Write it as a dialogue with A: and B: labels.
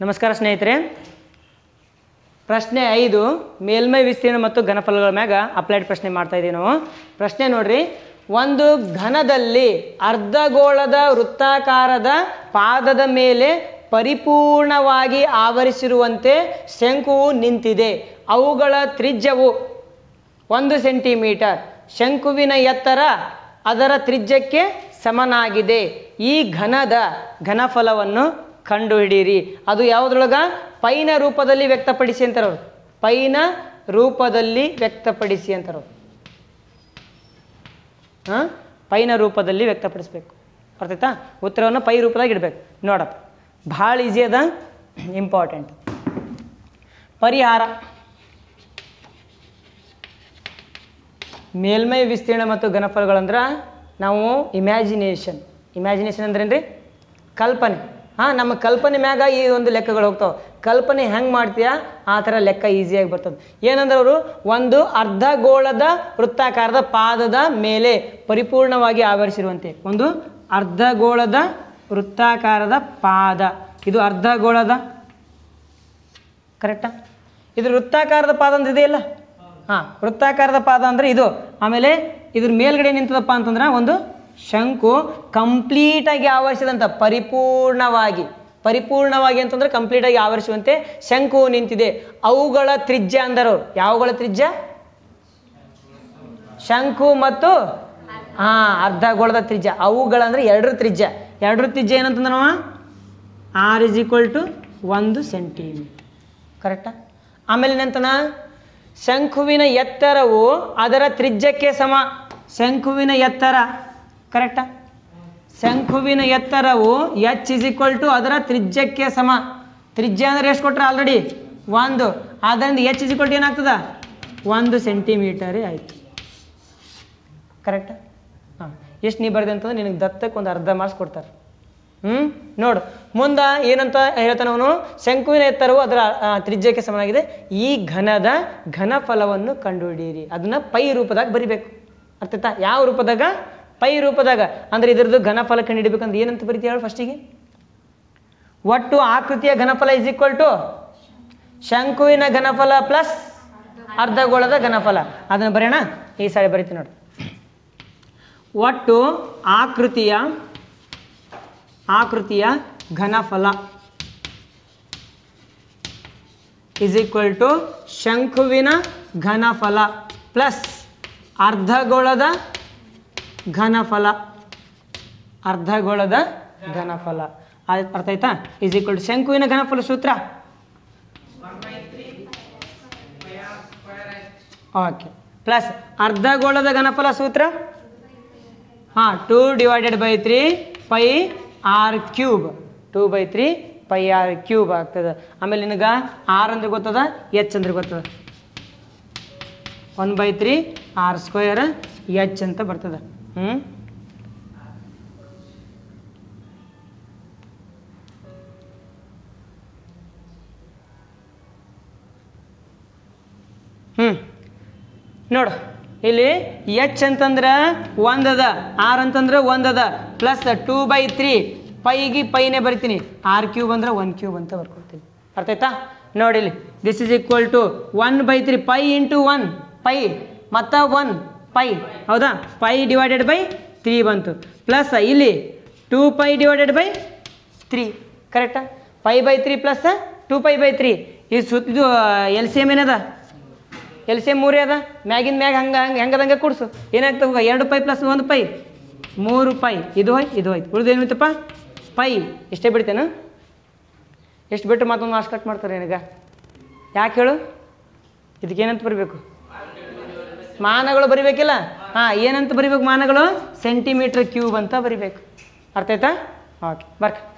A: ನಮಸ್ಕಾರ ಸ್ನೇಹಿತರೆ. ಪ್ರಶ್ನೆ ಐದು, ಮೇಲ್ಮೈ ವಿಸ್ತೀರ್ಣ ಮತ್ತು ಘನಫಲಗಳ ಮ್ಯಾಗ ಅಪ್ಲೈಡ್ ಪ್ರಶ್ನೆ ಮಾಡ್ತಾ ಇದ್ದೀವಿ ನಾವು. ಪ್ರಶ್ನೆ ನೋಡ್ರಿ, ಒಂದು ಘನದಲ್ಲಿ ಅರ್ಧಗೋಳದ ವೃತ್ತಾಕಾರದ ಪಾದದ ಮೇಲೆ ಪರಿಪೂರ್ಣವಾಗಿ ಆವರಿಸಿರುವಂತೆ ಶಂಕುವು ನಿಂತಿದೆ. ಅವುಗಳ ತ್ರಿಜ್ಯವು ಒಂದು ಸೆಂಟಿಮೀಟರ್. ಶಂಕುವಿನ ಎತ್ತರ ಅದರ ತ್ರಿಜ್ಯಕ್ಕೆ ಸಮನಾಗಿದೆ. ಈ ಘನದ ಘನಫಲವನ್ನು ಕಂಡುಹಿಡಿಯಿರಿ. ಅದು ಯಾವುದ್ರೊಳಗ? ಪೈನ ರೂಪದಲ್ಲಿ ವ್ಯಕ್ತಪಡಿಸಿ ಅಂತಾರವ್ರು. ಪೈನ ರೂಪದಲ್ಲಿ ವ್ಯಕ್ತಪಡಿಸಿ ಅಂತಾರೆ ಅವರು ಹಾಂ? ಪೈನ ರೂಪದಲ್ಲಿ ವ್ಯಕ್ತಪಡಿಸ್ಬೇಕು. ಬರ್ತೈತಾ ಉತ್ತರವನ್ನು ಪೈ ರೂಪದಾಗ ಇಡಬೇಕು. ನೋಡಪ್ಪ. ಭಾಳ ಈಸಿ ಅದ. ಇಂಪಾರ್ಟೆಂಟ್ ಪರಿಹಾರ. ಮೇಲ್ಮೈ ವಿಸ್ತೀರ್ಣ ಮತ್ತು ಘನಫಲಗಳಂದ್ರೆ ನಾವು ಇಮ್ಯಾಜಿನೇಷನ್ ಇಮ್ಯಾಜಿನೇಷನ್ ಅಂದ್ರೇನ್ರಿ? ಕಲ್ಪನೆ. ಹಾಂ, ನಮ್ಮ ಕಲ್ಪನೆ ಮ್ಯಾಗ ಈ ಒಂದು ಲೆಕ್ಕಗಳು ಹೋಗ್ತಾವೆ. ಕಲ್ಪನೆ ಹೆಂಗೆ ಮಾಡ್ತೀಯಾ? ಆ ಥರ ಲೆಕ್ಕ ಈಸಿಯಾಗಿ ಬರ್ತದೆ. ಏನಂದ್ರೆ ಅವರು, ಒಂದು ಅರ್ಧಗೋಳದ ವೃತ್ತಾಕಾರದ ಪಾದದ ಮೇಲೆ ಪರಿಪೂರ್ಣವಾಗಿ ಆವರಿಸಿರುವಂತೆ. ಒಂದು ಅರ್ಧಗೋಳದ ವೃತ್ತಾಕಾರದ ಪಾದ. ಇದು ಅರ್ಧಗೋಳದ? ಕರೆಕ್ಟಾ ಇದು ವೃತ್ತಾಕಾರದ ಪಾದ ಅಂದ್ರೆ ಇದೆಯಲ್ಲ ಹಾಂ, ವೃತ್ತಾಕಾರದ ಪಾದ ಅಂದರೆ ಇದು. ಆಮೇಲೆ ಇದ್ರ ಮೇಲ್ಗಡೆ ನಿಂತದಪ್ಪ ಅಂತಂದ್ರೆ ಒಂದು ಶಂಕು ಕಂಪ್ಲೀಟಾಗಿ ಆವರಿಸಿದಂಥ ಪರಿಪೂರ್ಣವಾಗಿ ಪರಿಪೂರ್ಣವಾಗಿ ಅಂತಂದ್ರೆ ಕಂಪ್ಲೀಟಾಗಿ ಆವರಿಸುವಂತೆ ಶಂಕು ನಿಂತಿದೆ. ಅವುಗಳ ತ್ರಿಜ್ಯ ಅಂದರು. ಯಾವುಗಳ ತ್ರಿಜ್ಯ? ಶಂಕು ಮತ್ತು ಹಾಂ, ಅರ್ಧಗೋಳದ ತ್ರಿಜ್ಯ. ಅವುಗಳಂದ್ರೆ ಎರಡರ ತ್ರಿಜ್ಯ. ಎರಡರ ತ್ರಿಜ್ಯ ಏನಂತಂದ್ರೆ ನಾವು? ಆರ್ ಇಸ್ ಈಕ್ವಲ್ ಟು ಒಂದು ಸೆಂಟಿಮೀಟರ್. ಕರೆಕ್ಟ ಆಮೇಲೆ ಏನಂತನ? ಶಂಕುವಿನ ಎತ್ತರವು ಅದರ ತ್ರಿಜ್ಯಕ್ಕೆ ಸಮ. ಶಂಕುವಿನ ಎತ್ತರ. ಕರೆಕ್ಟಾ? ಶಂಖುವಿನ ಎತ್ತರವು ಎಚ್ ಇಸ್ ಈಕ್ವಲ್ ಟು ಅದರ ತ್ರಿಜ್ಯಕ್ಕೆ ಸಮ. ತ್ರಿಜ್ಯ ಅಂದ್ರೆ ಎಷ್ಟು ಕೊಟ್ಟರೆ ಆಲ್ರೆಡಿ ಒಂದು. ಆದ್ದರಿಂದ ಎಚ್ ಇಸ್ ಈಕ್ವಲ್ ಟು ಏನಾಗ್ತದ? ಒಂದು ಸೆಂಟಿಮೀಟರೇ ಆಯಿತು. ಕರೆಕ್ಟಾ? ಹಾಂ. ಎಷ್ಟು ನೀ ಬರೆದೆ ಅಂತಂದ್ರೆ ನಿನಗೆ ದತ್ತಕ್ಕೆ ಒಂದು ಅರ್ಧ ಮಾರ್ಕ್ಸ್ ಕೊಡ್ತಾರೆ. ಹ್ಞೂ ನೋಡು. ಮುಂದೆ ಏನಂತ ಹೇಳ್ತಾನೆ ಅವನು? ಶಂಕುವಿನ ಎತ್ತರವು ಅದರ ತ್ರಿಜ್ಯಕ್ಕೆ ಸಮನಾಗಿದೆ. ಈ ಘನದ ಘನಫಲವನ್ನು ಕಂಡುಹಿಡಿಯಿರಿ. ಅದನ್ನ ಪೈ ರೂಪದಾಗ ಬರಿಬೇಕು. ಅರ್ಥಾಯ್ತಾ ಯಾವ ರೂಪದಾಗ? ಪೈ ರೂಪದಾಗ, ಅಂದ್ರೆ ಇದರದ್ದು ಘನಫಲ ಕಂಡುಹಿಡಿಬೇಕಂದ್ರೆ ಏನಂತ ಬರಿತೀಯ ಹೇಳು ಫಸ್ಟಿಗೆ ಒಟ್ಟು ಆಕೃತಿಯ ಘನಫಲ ಇಸ್ ಈಕ್ವಲ್ ಟು ಶಂಕುವಿನ ಘನಫಲ ಪ್ಲಸ್ ಅರ್ಧಗೋಳದ ಘನಫಲ. ಅದನ್ನು ಬರೆಯೋಣ, ಈ ಸಾರಿ ಬರಿತೀನಿ ನೋಡಿ. ಒಟ್ಟು ಆಕೃತಿಯ ಆಕೃತಿಯ ಘನಫಲ ಇಸ್ ಈಕ್ವಲ್ ಟು ಶಂಕುವಿನ ಘನಫಲ ಪ್ಲಸ್ ಅರ್ಧಗೋಳದ ಘನಫಲ. ಅರ್ಧಗೋಳದ ಘನಫಲ. ಅರ್ಥ ಆಯ್ತಾ? ಇಸ್ ಈಕ್ವಲ್ ಟು ಶಂಕುವಿನ ಘನಫಲ ಸೂತ್ರ. ಓಕೆ ಪ್ಲಸ್ ಅರ್ಧಗೋಳದ ಘನಫಲ ಸೂತ್ರ. ಹಾಂ two divided by three pi r cube two by three pi r cube ಆಗ್ತದೆ. ಆಮೇಲೆ ನಿನಗೆ ಆರ್ ಅಂದ್ರೆ ಗೊತ್ತದ? ಎಚ್ ಅಂದ್ರೆ ಗೊತ್ತದ? One by three r square h ಅಂತ ಬರ್ತದೆ. ಹ್ಞೂ ಹ್ಞೂ ನೋಡು, ಇಲ್ಲಿ ಎಚ್ ಅಂತಂದ್ರೆ ಒಂದದ, ಆರ್ ಅಂತಂದ್ರೆ ಒಂದದ, ಪ್ಲಸ್ ಟೂ ಬೈ ತ್ರೀ, ಪೈಗೆ ಪೈನೇ ಬರಿತೀನಿ. ಆರ್ ಕ್ಯೂಬ್ ಅಂದ್ರೆ ಒನ್ ಕ್ಯೂಬ್ ಅಂತ ಬರ್ಕೊಡ್ತೀನಿ. ಅರ್ಥ ಆಯ್ತಾ? ನೋಡಿ ಇಲ್ಲಿ this is equal to one by three pi into one pi ಮತ್ತು ಒನ್ ಪೈ ಹೌದಾ? ಪೈ ಡಿವೈಡೆಡ್ ಬೈ ತ್ರೀ ಬಂತು. ಪ್ಲಸ್ ಇಲ್ಲಿ two pi divided by three ಕರೆಕ್ಟಾ pi by three plus two pi by three ಇದು ಸುತ್ತ ಇದು L C M ಏನದ? L C M ಮೂರೇ ಅದ? ಮ್ಯಾಗಿನ ಮ್ಯಾಗ ಹಂಗೆ ಹಂಗೆ ಹೆಂಗದಂಗೆ ಕೊಡ್ಸು. ಏನಾಗ್ತದೆ ಹೋಗ? ಎರಡು ಪೈ ಪ್ಲಸ್ ಒಂದು ಪೈ ಮೂರು ಪೈ ಇದು ಹೋಯ್ ಇದು ಹೋಯ್ತು. ಉಳಿದು ಏನಿತ್ತಪ್ಪ ಪೈ ಎಷ್ಟೇ ಬಿಡ್ತೇನೆ? ಎಷ್ಟು ಬಿಟ್ಟು ಮತ್ತೊಂದು ಮಾಸ್ ಕಟ್ ಮಾಡ್ತಾರೆ ನನಗೆ? ಯಾಕೆ ಹೇಳು? ಇದಕ್ಕೇನಂತ ಬರಬೇಕು? ಮಾನಗಳು ಬರಿಬೇಕಿಲ್ಲ? ಹಾಂ ಏನಂತ ಬರಿಬೇಕು ಮಾನಗಳು? ಸೆಂಟಿಮೀಟ್ರ್ ಕ್ಯೂಬ್ ಅಂತ ಬರಿಬೇಕು. ಅರ್ಥ ಆಯ್ತಾ? ಓಕೆ ಬರ್ಕ.